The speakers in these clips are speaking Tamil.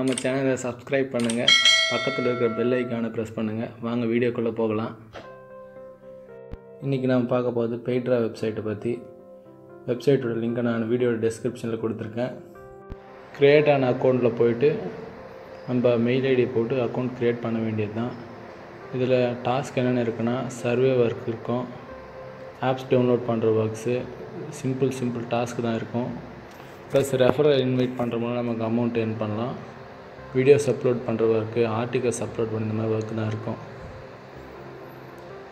நம்ம சேனலை சப்ஸ்கிரைப் பண்ணுங்கள் பக்கத்தில் இருக்கிற பெல் ஐக்கானை ப்ரெஸ் பண்ணுங்கள் வாங்க வீடியோக்குள்ளே போகலாம். இன்றைக்கி நம்ம பார்க்க போகிறது பெய்ட்ரா வெப்சைட்டை பற்றி வெப்சைட்டோட லிங்கை நான் வீடியோட டிஸ்கிரிப்ஷனில் கொடுத்துருக்கேன். க்ரியேட் ஆன அக்கௌண்ட்டில் போயிட்டு நம்ம மெயில் ஐடி போட்டு அக்கௌண்ட் க்ரியேட் பண்ண வேண்டியது தான் இதில் டாஸ்க் என்னென்ன இருக்குன்னா சர்வே ஒர்க் இருக்கும். ஆப்ஸ் டவுன்லோட் பண்ணுற ஒர்க்ஸு சிம்பிள் சிம்பிள் டாஸ்க் தான் இருக்கும். ப்ளஸ் ரெஃபரல் இன்வைட் பண்ணுற மூலம் நமக்கு அமௌண்ட் ஏர்ன் பண்ணலாம். வீடியோஸ் அப்லோட் பண்ணுற ஒர்க்கு ஆர்டிகல்ஸ் அப்லோட் பண்ணுற மாதிரி ஒர்க்கு தான் இருக்கும்.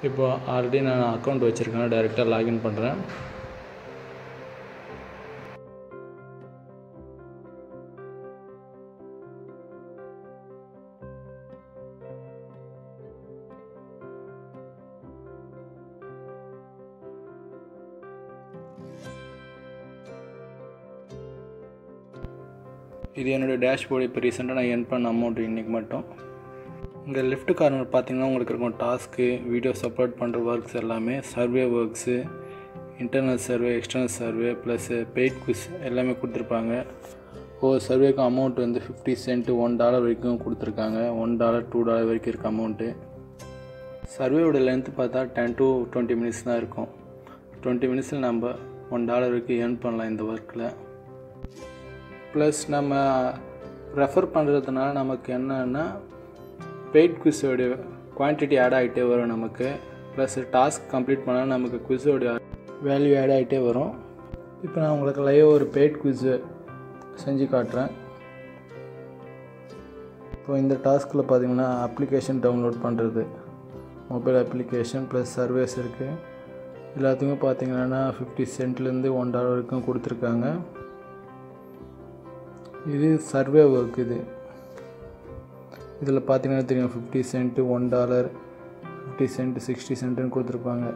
இப்போது ஆல்ரெடி நான் அக்கௌண்ட் வச்சுருக்கேன் டைரெக்டாக லாகின் பண்ணுறேன் இது என்னுடைய டேஷ்போர்டு இப்போ ரீசெண்டாக நான் என் பண்ண அமௌண்ட் இன்றைக்கி மட்டும். இங்கே லெஃப்ட் கார்னர் பார்த்திங்கன்னா உங்களுக்கு இருக்கும் டாஸ்க்கு வீடியோ சப்போர்ட் பண்ணுற ஒர்க்ஸ் எல்லாமே survey works internal survey external survey plus paid quiz எல்லாமே கொடுத்துருப்பாங்க. ஒவ்வொரு சர்வேக்கும் அமௌண்ட் வந்து ஃபிஃப்டி சென்ட் ஒன் டாலர் வரைக்கும் கொடுத்துருக்காங்க. ஒன் டாலர் டூ டாலர் வரைக்கும் இருக்க அமௌண்ட்டு சர்வேவோட லென்த்து பார்த்தா டென் டு டுவெண்ட்டி மினிட்ஸ் தான் இருக்கும். டுவெண்ட்டி மினிட்ஸில் நம்ம ஒன் டாலர் வரைக்கும் ஏர்ன் பண்ணலாம் இந்த ஒர்க்கில் ப்ளஸ் நம்ம ரெஃபர் பண்ணுறதுனால நமக்கு என்னென்னா பெய்ட் குவிஸோடைய குவான்டிட்டி ஆட் ஆகிட்டே வரும் நமக்கு. ப்ளஸ் டாஸ்க் கம்ப்ளீட் பண்ணால் நமக்கு குவிஸோடைய வேல்யூ ஆட் ஆகிட்டே வரும். இப்போ நான் உங்களுக்கு லைவ் ஒரு பெய்ட் குவிஸு செஞ்சு காட்டுறேன். இப்போ இந்த டாஸ்கில் பார்த்தீங்கன்னா அப்ளிகேஷன் டவுன்லோட் பண்ணுறது மொபைல் அப்ளிகேஷன் ப்ளஸ் சர்வேஸ் இருக்குது எல்லாத்துக்கும் பார்த்தீங்கன்னா ஃபிஃப்டி சென்ட்லேருந்து ஒன் டாலர் வரைக்கும் கொடுத்துருக்காங்க. இது சர்வே ஒர்க் இது. இதில் பார்த்தீங்கன்னா தெரியும் fifty cent one dollar fifty cent sixty சென்ட்டுன்னு கொடுத்துருப்பாங்க.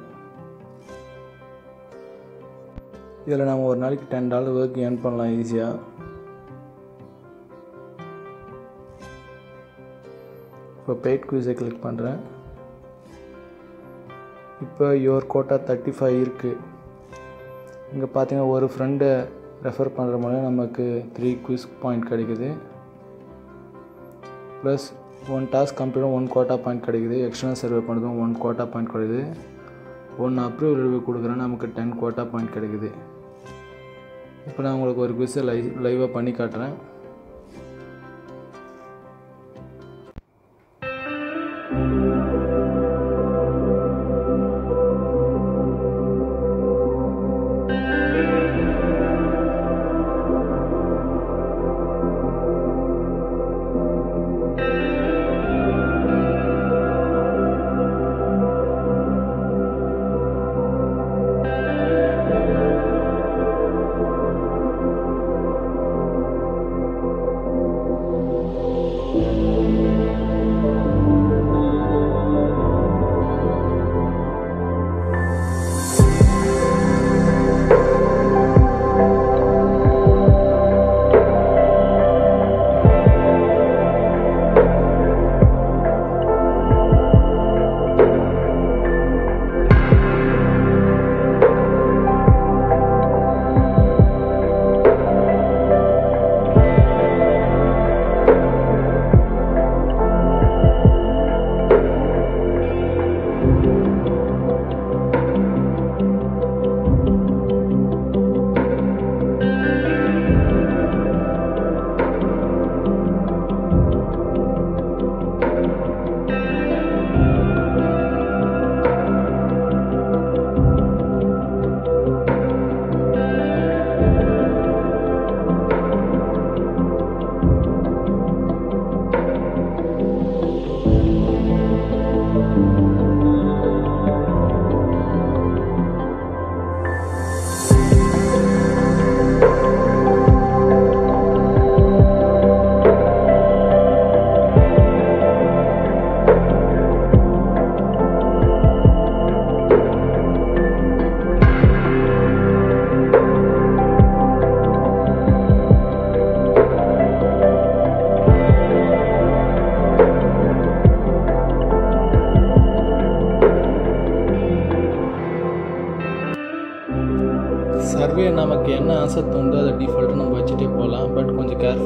இதில் நம்ம ஒரு நாளைக்கு டென் டாலர் ஒர்க் ஏர்ன் பண்ணலாம் ஈஸியாக இப்போ பெய்ட் குவிஸை கிளிக் பண்ணுறேன் இப்போ யுவர் கோட்டா தேர்ட்டி ஃபைவ் இருக்குது இங்கே பார்த்தீங்கன்னா ஒரு ஃப்ரெண்டை ரெஃபர் பண்ணுற மூலம் நமக்கு த்ரீ குவிஸ் பாயிண்ட் கிடைக்குது. ப்ளஸ் ஒன் டாஸ்க் கம்ப்ளீட்டும் ஒன் கோட்டா பாயிண்ட் கிடைக்குது. எக்ஸ்டர்னல் சர்வே பண்ணுறதும் ஒன் கோட்டா பாயிண்ட் கிடைக்குது. ஒன் அப்ரூவல் ரிவ்யூ கொடுக்குறேன் நமக்கு டென் கோட்டா பாயிண்ட் கிடைக்குது. இப்போ நான் உங்களுக்கு ஒரு குவிஸை லைவ் லைவாக பண்ணி காட்டுறேன்.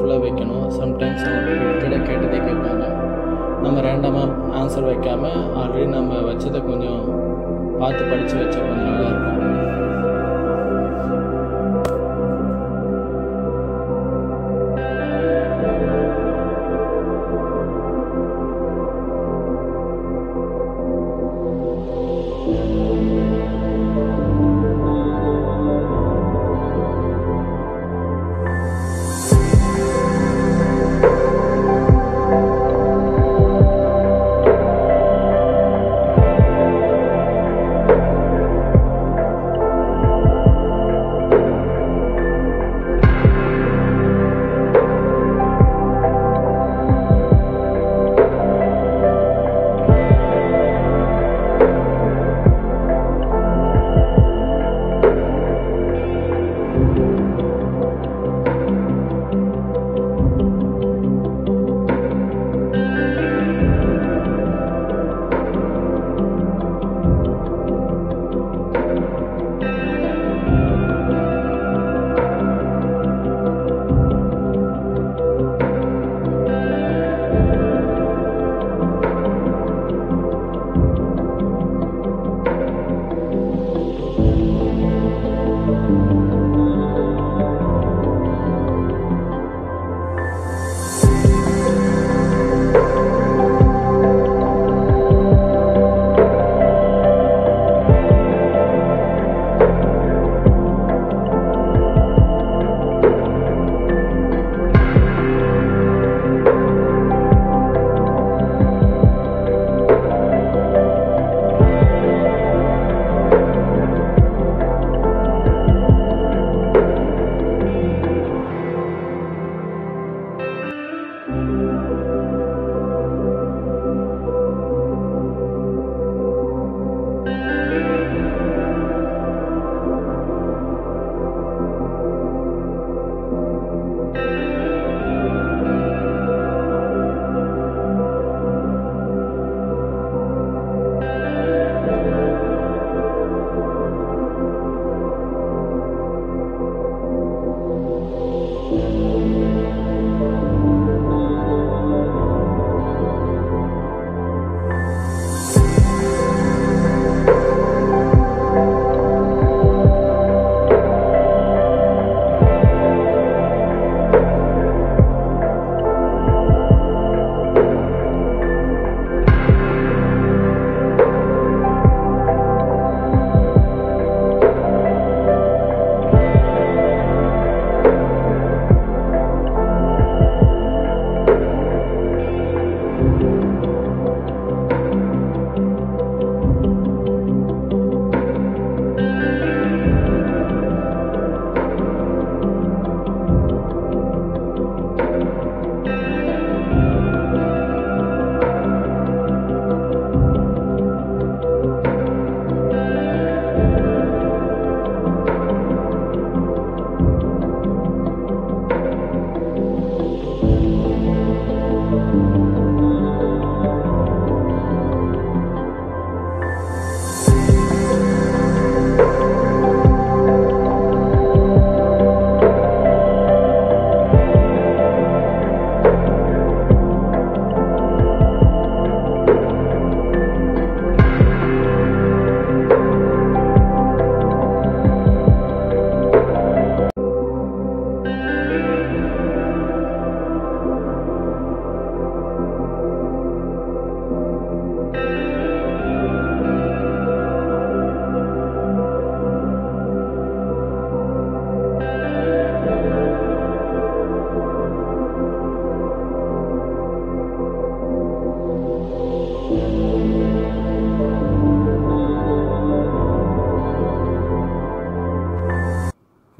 கொஞ்சம் வைக்கணும். சம்டைம்ஸ் அவங்க கேட்டதே கேட்பாங்க. நம்ம ரேண்டமாக ஆன்சர் வைக்காமல் ஆல்ரெடி நம்ம வச்சதை கொஞ்சம் பார்த்து படித்து வச்சா கொஞ்சம் நல்லாயிருக்கும்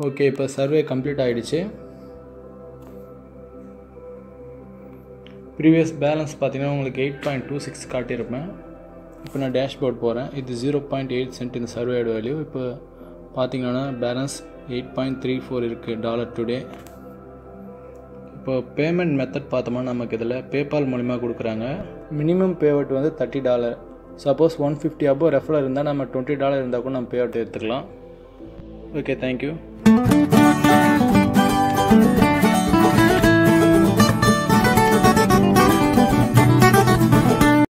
ஓகே இப்போ சர்வே கம்ப்ளீட் ஆகிடுச்சு ப்ரீவியஸ் பேலன்ஸ் பார்த்தீங்கன்னா உங்களுக்கு எயிட் பாயிண்ட் டூ சிக்ஸ் காட்டியிருப்பேன். இப்போ நான் டேஷ்போர்ட் போகிறேன் இது ஜீரோ பாயிண்ட் எயிட் சென்ட் இந்த சர்வேடு வேல்யூ இப்போ பார்த்தீங்கன்னா balance eight point three four இருக்குது டாலர் டுடே இப்போ பேமெண்ட் மெத்தட் பார்த்தோம்னா நமக்கு இதில் பேபால் மூலிமா கொடுக்குறாங்க. மினிமம் பேவட் வந்து thirty dollar suppose one fifty above referral இருந்தால் நம்ம டுவெண்ட்டி டாலர் இருந்தால் கூட நம்ம பேவட் எடுத்துக்கலாம். Okay thank you Thank you.